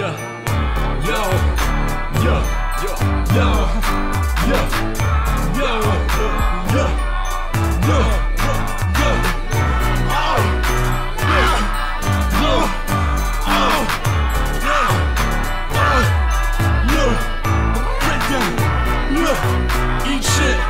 yeah, yo, yo, yo, yo, yo, yo, yo, yo, yo, oh, yo, oh, yo, oh, yo, break down, look, eat shit.